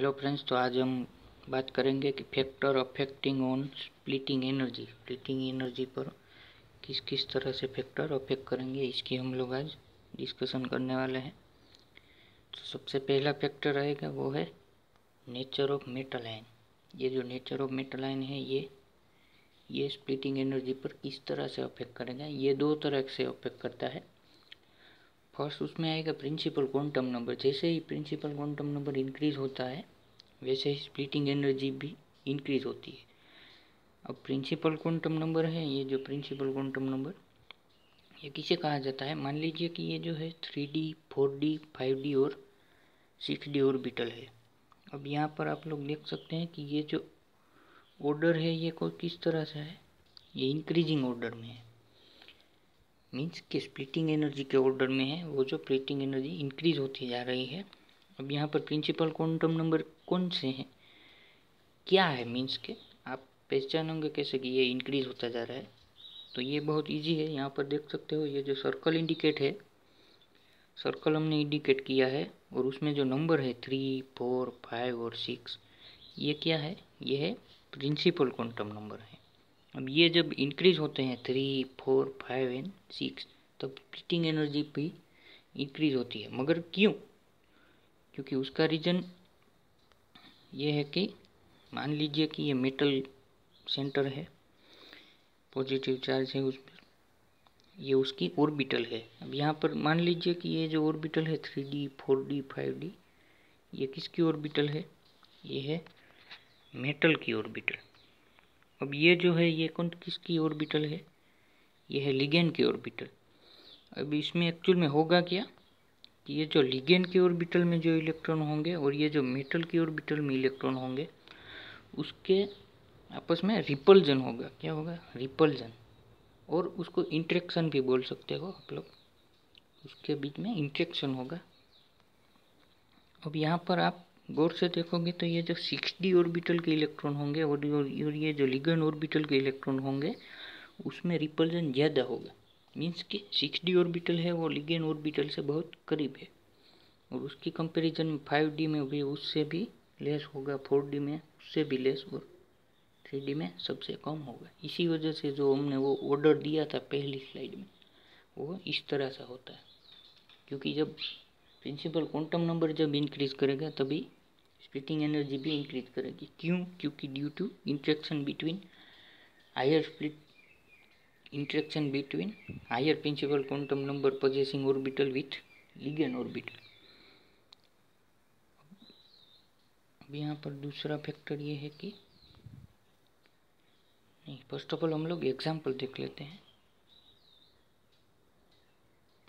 Hello friends तो आज हम बात करेंगे कि factor affecting on splitting energy splitting energy पर किस किस तरह से फैक्टर अफेक्ट करेंगे, इसकी हम लोग आज डिस्कशन करने वाले हैं। तो सबसे पहला फैक्टर रहेगा वो है नेचर ऑफ़ मेटल आयन ये जो नेचर ऑफ़ मेटल आयन है, ये ये स्प्लिटिंग एनर्जी पर किस तरह से अफेक्ट करेगा, ये दो तरह से अफेक्ट करता है। फ़र्स्ट उसमें आएगा प्रिंसिपल क्वांटम नंबर जैसे ही प्रिंसिपल क्वांटम नंबर इंक्रीज होता है वैसे ही स्प्लिटिंग एनर्जी भी इंक्रीज होती है। अब प्रिंसिपल क्वांटम नंबर है, ये जो प्रिंसिपल क्वांटम नंबर ये किसे कहा जाता है? मान लीजिए कि ये जो है three D four D five D और सिक्स डी ऑर्बिटल है। अब यहाँ पर आप लोग देख सकते हैं कि ये जो ऑर्डर है, ये कोई किस तरह से है? ये इंक्रीजिंग ऑर्डर में है। मीन्स कि स्प्लिटिंग एनर्जी के ऑर्डर में है, वो जो स्प्लिटिंग एनर्जी इंक्रीज होती जा रही है अब यहाँ पर प्रिंसिपल क्वांटम नंबर कौन से हैं? क्या है मीन्स के? आप पहचानोगे कैसे कि ये इंक्रीज होता जा रहा है? तो ये बहुत इजी है, यहाँ पर देख सकते हो, ये जो सर्कल इंडिकेट है सर्कल हमने इंडिकेट किया है, और उसमें जो नंबर है थ्री फोर फाइव और सिक्स ये क्या है? ये है प्रिंसिपल क्वांटम नंबर है। अब ये जब इंक्रीज होते हैं three four five and six तब स्प्लिटिंग एनर्जी भी इंक्रीज होती है। मगर क्यों? क्योंकि उसका रीज़न ये है कि मान लीजिए कि ये मेटल सेंटर है, पॉजिटिव चार्ज है उसमें, ये उसकी ऑर्बिटल है। अब यहाँ पर मान लीजिए कि ये जो ऑर्बिटल है three D, four D, five D, ये किसकी ऑर्बिटल है? ये है मेटल की ऑर्बिटल। अब ये जो है, ये कौन, किसकी ऑर्बिटल है? ये है लिगेन की ऑर्बिटल। अब इसमें एक्चुअल में होगा क्या? कि ये जो लिगेन की ऑर्बिटल में जो इलेक्ट्रॉन होंगे और ये जो मेटल की ऑर्बिटल में इलेक्ट्रॉन होंगे, उसके आपस में रिपल्जन होगा। क्या होगा? रिपल्जन। और उसको इंट्रेक्शन भी बोल सकते हो आप लोग। उसके बीच में इंट्रेक्शन होगा। अब यहाँ पर आप गौर से देखोगे तो ये जो सिक्स डी ऑर्बिटल के इलेक्ट्रॉन होंगे और ये जो लिगन ऑर्बिटल के इलेक्ट्रॉन होंगे, उसमें रिपल्जन ज़्यादा होगा। मीन्स कि सिक्स डी ऑर्बिटल है, वो लिगेन ऑर्बिटल से बहुत करीब है। और उसकी कंपैरिजन में फाइव डी में भी, उससे भी लेस होगा फोर डी में उससे भी लेस और थ्री डी में सबसे कम होगा। इसी वजह से जो हमने वो ऑर्डर दिया था पहली स्लाइड में, वो इस तरह से होता है। क्योंकि जब प्रिंसिपल क्वांटम नंबर जब इंक्रीज करेगा, तभी स्प्लिटिंग एनर्जी भी इंक्रीज करेगी। क्यों? क्योंकि due to interaction between higher split interaction between higher principal quantum number possessing orbital with ligand orbital अब यहाँ पर दूसरा फैक्टर ये है कि, नहीं फ़र्स्ट ऑफ़ ऑल हम लोग एग्ज़ाम्पल देख लेते हैं।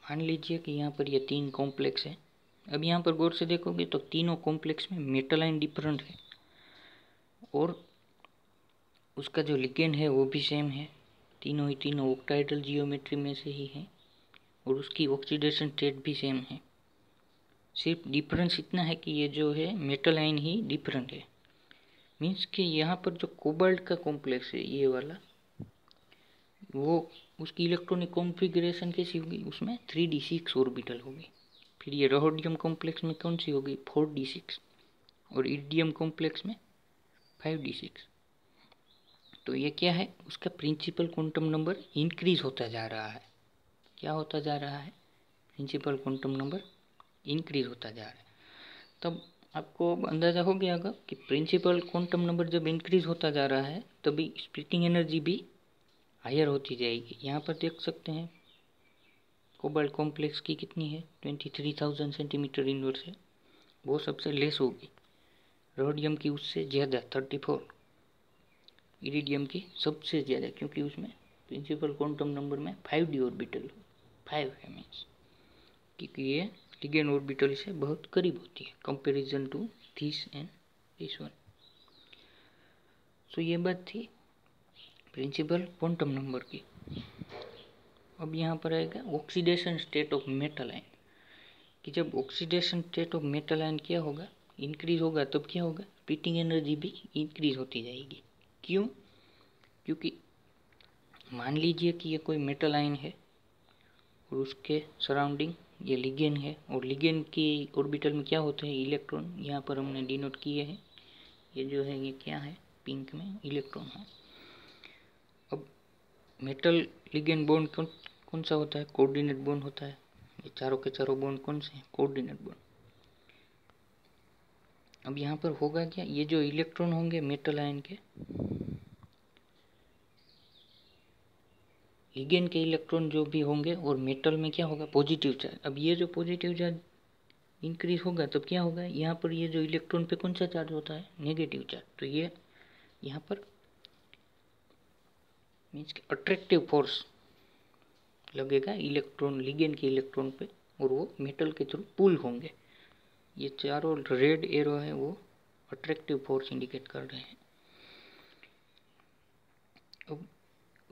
मान लीजिए कि यहाँ पर ये तीन कॉम्प्लेक्स है। अब यहाँ पर गौर से देखोगे तो तीनों कॉम्प्लेक्स में मेटलाइन डिफरेंट है। और उसका जो लिगेंड है वो भी सेम है। तीनों ही तीनों ऑक्टाइडल जियोमेट्री में से ही है और उसकी ऑक्सीडेशन स्टेट भी सेम है। सिर्फ़ डिफरेंस इतना है कि ये जो है मेटल आइन ही डिफरेंट है। मीन्स कि यहाँ पर जो कोबाल्ट का कॉम्प्लेक्स है, ये वाला, वो उसकी इलेक्ट्रॉनिक कॉन्फ़िगरेशन कैसी होगी? उसमें थ्री डी सिक्स ऑर्बिटल होगी। फिर ये रोहोडियम कॉम्प्लेक्स में कौन सी होगी? फोर डी सिक्स और इडियम कॉम्प्लेक्स में फाइव डी सिक्स तो ये क्या है? उसका प्रिंसिपल क्वांटम नंबर इंक्रीज होता जा रहा है। क्या होता जा रहा है? प्रिंसिपल क्वांटम नंबर इंक्रीज होता जा रहा है। तब आपको अंदाज़ा हो गया होगा कि प्रिंसिपल क्वांटम नंबर जब इंक्रीज होता जा रहा है, तभी स्प्लिटिंग एनर्जी भी हायर होती जाएगी। यहाँ पर देख सकते हैं कोबाल्ट कॉम्प्लेक्स की कितनी है? Twenty three thousand centimetre inverse है। वो सबसे लेस होगी। रोडियम की उससे ज़्यादा थर्टी फोर इरिडियम की सबसे ज़्यादा, क्योंकि उसमें प्रिंसिपल क्वांटम नंबर में फाइव डी ऑर्बिटल फाइव है मीन्स क्योंकि ये लिगेन ऑर्बिटल से बहुत करीब होती है comparison to this and this one so ये बात थी प्रिंसिपल क्वांटम नंबर की। अब यहाँ पर आएगा oxidation state of metal ion कि जब oxidation state of metal ion क्या होगा इंक्रीज होगा तब क्या होगा? स्प्लिटिंग एनर्जी भी इंक्रीज होती जाएगी। क्यों? क्योंकि मान लीजिए कि ये कोई मेटल आयन है और उसके सराउंडिंग ये लिगेन है और लिगेन के ऑर्बिटल में क्या होते हैं? इलेक्ट्रॉन यहाँ पर हमने डिनोट किए हैं। ये जो है, ये क्या है? पिंक में इलेक्ट्रॉन है। अब मेटल लिगेन बॉन्ड कौन कौन सा होता है? कोऑर्डिनेट बॉन्ड होता है। ये चारों के चारों बॉन्ड कौन से हैं? कोऑर्डिनेट बॉन्ड अब यहाँ पर होगा क्या? ये जो इलेक्ट्रॉन होंगे मेटल आयन के लिगेन के इलेक्ट्रॉन जो भी होंगे, और मेटल में क्या होगा? पॉजिटिव चार्ज अब ये जो पॉजिटिव चार्ज इंक्रीज होगा तब क्या होगा? यहाँ पर ये जो इलेक्ट्रॉन पे कौन सा चार्ज होता है? नेगेटिव चार्ज तो ये यहाँ पर मीन्स कि अट्रैक्टिव फोर्स लगेगा इलेक्ट्रॉन लिगेन के इलेक्ट्रॉन पे, और वो मेटल के थ्रू पुल होंगे. ये चारों रेड एरो है, वो अट्रैक्टिव फोर्स इंडिकेट कर रहे हैं. अब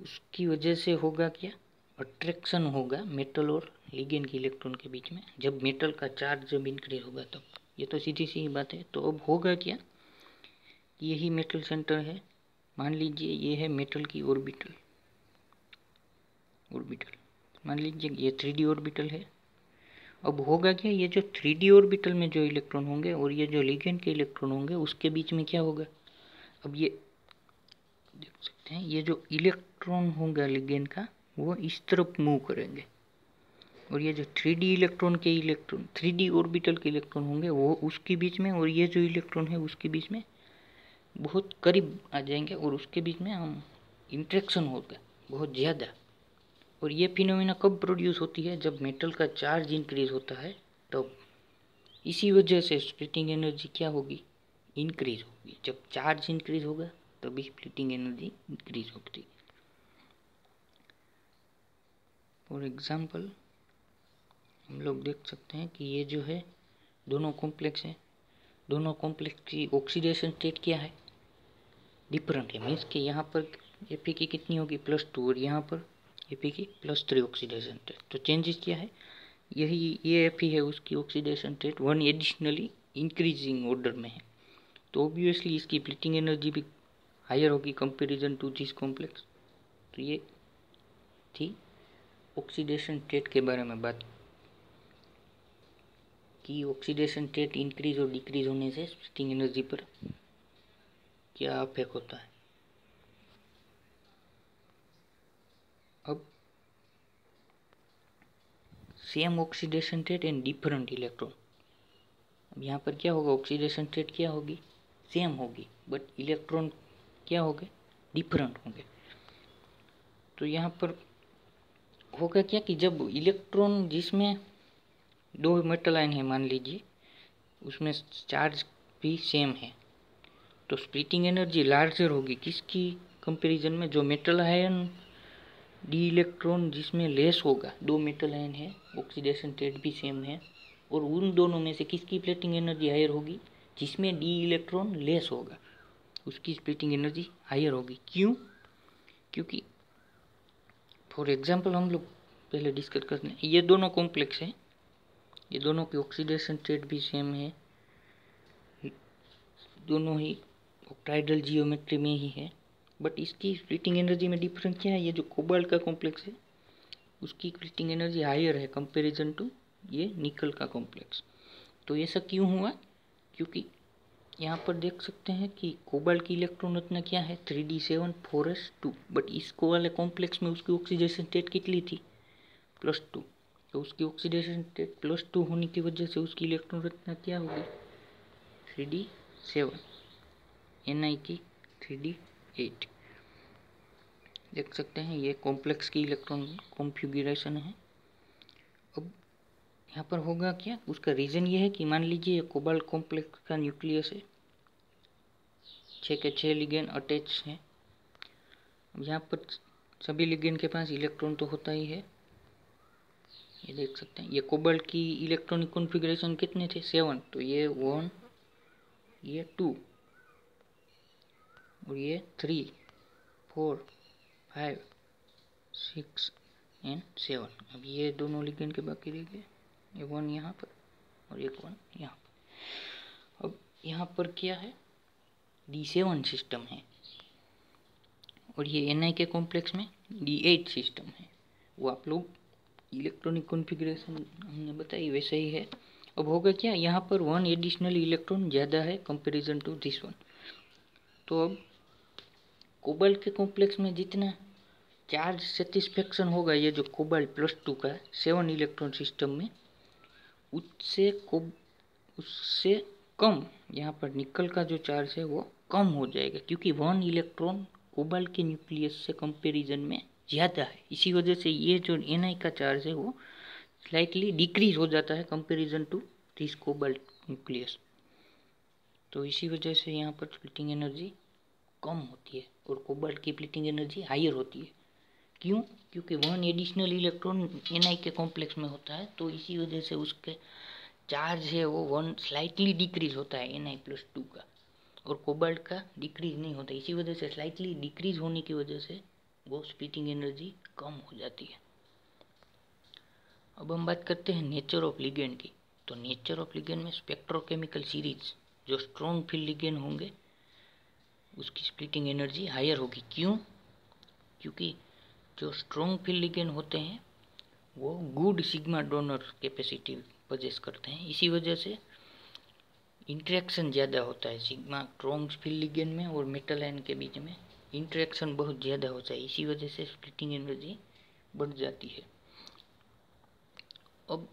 उसकी वजह से होगा क्या? अट्रैक्शन होगा मेटल और लिगेन के इलेक्ट्रॉन के बीच में। जब मेटल का चार्ज जब इंक्रीज होगा तब। ये तो सीधी सी बात है। तो अब होगा क्या? यही मेटल सेंटर है। मान लीजिए ये है मेटल की ऑर्बिटल ऑर्बिटल मान लीजिए ये थ्री डी ऑर्बिटल है। अब होगा क्या? ये जो थ्री डी ऑर्बिटल में जो इलेक्ट्रॉन होंगे और ये जो लिगेन के इलेक्ट्रॉन होंगे, उसके बीच में क्या होगा? अब ये देख सकते हैं, ये जो इलेक्ट्रॉन होगा लिगेन का, वो इस तरफ़ मूव करेंगे। और ये जो थ्री डी इलेक्ट्रॉन के इलेक्ट्रॉन थ्री डी ऑर्बिटल के इलेक्ट्रॉन होंगे, वो उसके बीच में, और ये जो इलेक्ट्रॉन है उसके बीच में बहुत करीब आ जाएँगे, और उसके बीच में हम इंट्रेक्शन होगा, बहुत ज़्यादा। और ये फिनोमिना कब प्रोड्यूस होती है? जब मेटल का चार्ज इंक्रीज होता है, तब इसी वजह से स्प्लिटिंग एनर्जी क्या होगी? इंक्रीज होगी। जब चार्ज इंक्रीज होगा तभी स्प्लिटिंग एनर्जी इंक्रीज होती। फॉर एग्ज़ाम्पल हम लोग देख सकते हैं कि ये जो है, दोनों कॉम्प्लेक्स हैं। दोनों कॉम्प्लेक्स की ऑक्सीडेशन स्टेट क्या है? डिफरेंट है। मीन्स कि यहाँ पर ए पी की कितनी होगी? प्लस टू और यहाँ पर ए पी की प्लस थ्री ऑक्सीडेशन स्टेट तो चेंजेस क्या है? यही, ये एफ़ है, उसकी oxidation state one additionally increasing order में है। तो ऑब्वियसली इसकी प्लीटिंग एनर्जी भी हायर होगी कंपेरिजन टू दिस कॉम्प्लेक्स। तो ये थी ऑक्सीडेशन स्टेट के बारे में बात। की ऑक्सीडेशन स्टेट इंक्रीज और डिक्रीज होने से स्प्लिटिंग एनर्जी पर क्या अफेक्ट होता है। अब same oxidation state and different electron अब यहाँ पर क्या होगा? ऑक्सीडेशन स्टेट क्या होगी? सेम होगी बट इलेक्ट्रॉन क्या होंगे? डिफरेंट होंगे। तो यहाँ पर होगा क्या कि जब इलेक्ट्रॉन जिसमें दो मेटल आयन है, मान लीजिए, उसमें चार्ज भी सेम है तो स्प्लिटिंग एनर्जी लार्जर होगी। किसकी कंपैरिजन में? जो मेटल आयन डी इलेक्ट्रॉन जिसमें लेस होगा, दो मेटल आयन है ऑक्सीडेशन स्टेट भी सेम है, और उन दोनों में से किसकी प्लेटिंग एनर्जी हायर होगी? जिसमें डी इलेक्ट्रॉन लेस होगा। उसकी स्प्लिटिंग एनर्जी हायर होगी। क्यों? क्योंकि फॉर एग्जांपल हम लोग पहले डिस्कस करते हैं, ये दोनों कॉम्प्लेक्स हैं। ये दोनों की ऑक्सीडेशन स्टेट भी सेम है। दोनों ही ऑक्टाइडल जियोमेट्री में ही है। बट इसकी स्प्लिटिंग एनर्जी में डिफरेंस क्या है? ये जो कोबाल्ट का कॉम्प्लेक्स है, उसकी स्प्लिटिंग एनर्जी हायर है कंपैरिजन टू ये निकल का कॉम्प्लेक्स तो ऐसा क्यों हुआ? क्योंकि यहाँ पर देख सकते हैं कि कोबाल्ट की इलेक्ट्रॉन रचना क्या है? Three D seven, four S two. But इसको वाले कॉम्प्लेक्स में उसकी ऑक्सीडेशन स्टेट कितनी थी? प्लस टू तो उसकी ऑक्सीडेशन स्टेट प्लस टू होने की वजह से उसकी इलेक्ट्रॉन रचना क्या होगी three D seven. N I की थ्री डी एट। देख सकते हैं ये कॉम्प्लेक्स की इलेक्ट्रॉन कॉन्फ़िगरेशन है। यहाँ पर होगा क्या? उसका रीज़न ये है कि मान लीजिए ये कोबाल्ट कॉम्प्लेक्स का न्यूक्लियस है। छः के छः लिगेन अटैच हैं। यहाँ पर सभी लिगेन के पास इलेक्ट्रॉन तो होता ही है। ये देख सकते हैं। ये कोबाल्ट की इलेक्ट्रॉनिक कॉन्फ़िगरेशन कितने थे? सेवन तो ये वन ये टू और ये three four five six and seven अब ये दोनों लिगेन के बाकी रह गए। ये वन यहाँ पर और एक वन यहाँ पर। अब यहाँ पर क्या है? डी सेवन सिस्टम है। और ये एन आई के कॉम्प्लेक्स में डी एट सिस्टम है। वो आप लोग इलेक्ट्रॉनिक कॉन्फ़िगरेशन हमने बताई, वैसे ही है। अब होगा क्या? यहाँ पर वन एडिशनल इलेक्ट्रॉन ज़्यादा है कंपैरिजन टू दिस वन तो अब कोबाल्ट के कॉम्प्लेक्स में जितना चार्ज सेटिस्फेक्शन होगा, ये जो कोबाल्ट प्लस टू का सेवन इलेक्ट्रॉन सिस्टम में उससे को उससे कम, यहाँ पर निकल का जो चार्ज है वो कम हो जाएगा, क्योंकि वन इलेक्ट्रॉन कोबाल्ट के न्यूक्लियस से कंपैरिजन में ज़्यादा है। इसी वजह से ये जो एनआई का चार्ज है वो स्लाइटली डिक्रीज हो जाता है comparison to this cobalt nucleus तो इसी वजह से यहाँ पर स्प्लिटिंग एनर्जी कम होती है और कोबाल्ट की स्प्लिटिंग एनर्जी हायर होती है। क्यों? क्योंकि one additional electron N I के कॉम्प्लेक्स में होता है तो इसी वजह से उसके चार्ज है वो वन स्लाइटली डिक्रीज होता है एन आई प्लस टू का, और कोबाल्ट का डिक्रीज नहीं होता। इसी वजह से स्लाइटली डिक्रीज होने की वजह से वो स्पीटिंग एनर्जी कम हो जाती है। अब हम बात करते हैं नेचर ऑफ़ लिगेंड की। तो नेचर ऑफ़ लिगेंड में स्पेक्ट्रोकेमिकल सीरीज़ जो स्ट्रॉन्ग फ़ील्ड लिगेंड होंगे, उसकी स्प्लिटिंग एनर्जी हायर होगी। क्यों? क्योंकि जो स्ट्रॉन्ग फ़ील्ड लिगेंड होते हैं, वो good sigma donor capacity possess करते हैं। इसी वजह से इंट्रैक्शन ज़्यादा होता है सिग्मा स्ट्रॉन्ग फ़ील्ड लिगेंड में और मेटल आयन के बीच में। इंट्रैक्शन बहुत ज़्यादा होता है, इसी वजह से स्प्लिटिंग एनर्जी बढ़ जाती है। अब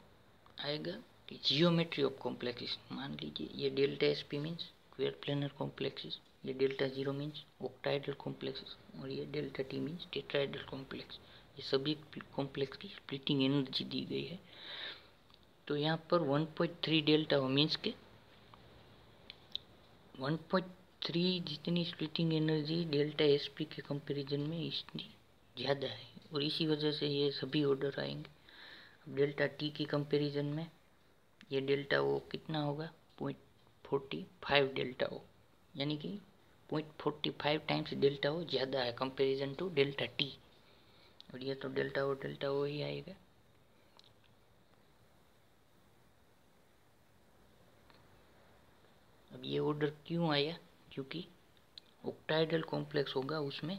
आएगा कि जियोमेट्री ऑफ़ कॉम्प्लेक्सिस मान लीजिए, ये delta S P means square planar complexes ये delta zero means octahedral complexes और ये delta T means tetrahedral complex. ये सभी कॉम्प्लेक्स की स्प्लिटिंग एनर्जी दी गई है। तो यहाँ पर 1.3 डेल्टा हो मीन्स के 1.3 जितनी splitting energy delta S P के कंपैरिजन में इतनी ज़्यादा है और इसी वजह से ये सभी ऑर्डर आएँगे। अब डेल्टा टी के कंपैरिजन में ये डेल्टा वो कितना होगा? Point forty five delta O यानी कि point forty five times delta O ज़्यादा है कंपैरिजन टू डेल्टा टी और ये तो डेल्टा ओ डेल्टा ओ ही आएगा। अब ये ऑर्डर क्यों आया? क्योंकि ऑक्टाइडल कॉम्प्लेक्स होगा, उसमें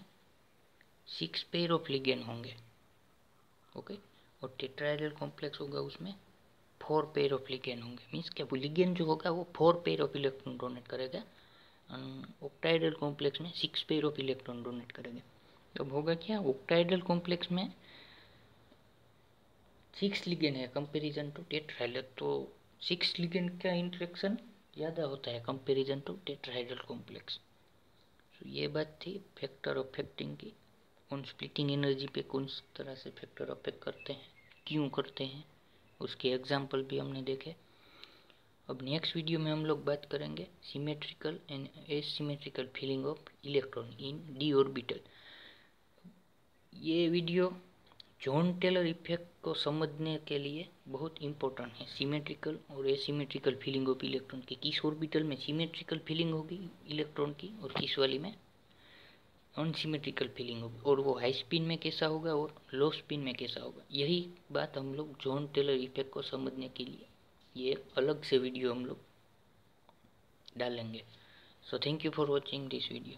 सिक्स पेयर ऑफ़ लिगेन होंगे। ओके और टेट्राइडल कॉम्प्लेक्स होगा, उसमें फोर पेयर ऑफ़ लिगेन होंगे। मीन्स क्या? लिगेन जो होगा, वो four pair of electron donate करेगा। ऑक्टाइडल कॉम्प्लेक्स में six pair of electron donate करेंगे। अब होगा क्या? ऑक्टाइडल कॉम्प्लेक्स में सिक्स लिगेन है कंपेरिजन टू टेट्राइडल तो सिक्स लिगेन का इंट्रेक्शन ज़्यादा होता है कंपेरिजन टू टेट्राइडल कॉम्प्लेक्स तो ये बात थी फैक्टर ऑफ़ फैक्टिंग की। उन स्प्लिटिंग एनर्जी पे कौन तरह से फैक्टर अफेक्ट करते हैं? क्यों करते हैं? उसके एग्ज़ाम्पल भी हमने देखे। अब नेक्स्ट वीडियो में हम लोग बात करेंगे symmetrical and asymmetrical filling of electron in D orbital ये वीडियो जॉन टेलर इफ़ेक्ट को समझने के लिए बहुत इंपॉर्टेंट है। सिमेट्रिकल और एसिमेट्रिकल फीलिंग ऑफ़ इलेक्ट्रॉन की किस ऑर्बिटल में सिमेट्रिकल फीलिंग होगी इलेक्ट्रॉन की और किस वाली में? अनसिमेट्रिकल फीलिंग होगी। और वो हाई स्पिन में कैसा होगा और लो स्पिन में कैसा होगा? यही बात हम लोग जॉन टेलर इफ़ेक्ट को समझने के लिए ये अलग से वीडियो हम लोग डालेंगे। So thank you for watching this video